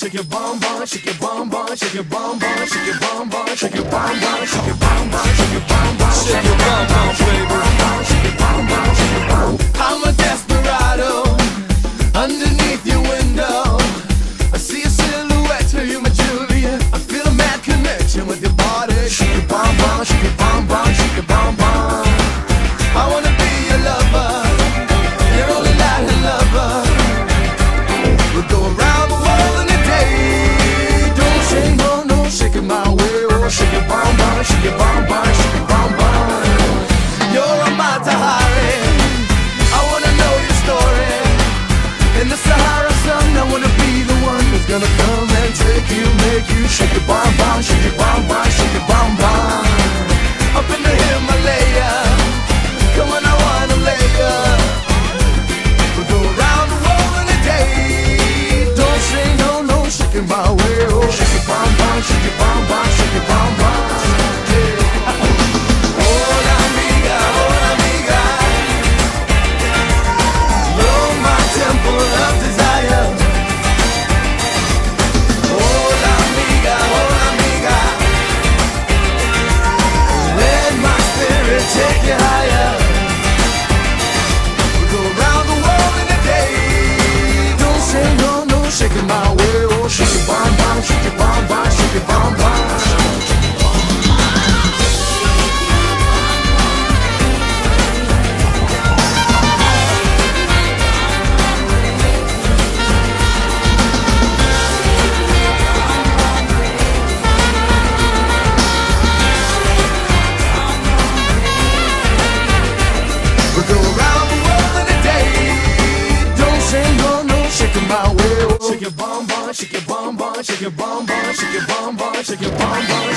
Shake your bum bum, shake your bum bum, shake your bum bum, shake your bum bum, shake your bum bum, shake your bum bum, shake your bum bum, shake your bum bum, baby. Shake your bum bum, shake your bum. I'm a desperado underneath your window. I see a silhouette of you, my Julia. I feel a mad connection with you. Take you, make you shake your bum bum, shake your bum bum, shake your bum bum. Up in the Himalaya, come on, I wanna lay ya. We'll go around the world in a day. Don't say no, no, shake it my way. Oh, shake your bum bum, shake your bum shake it my way. Shake your bum bum, shake your bum bum, shake your bum bum, shake your bum bum, shake your bum bum,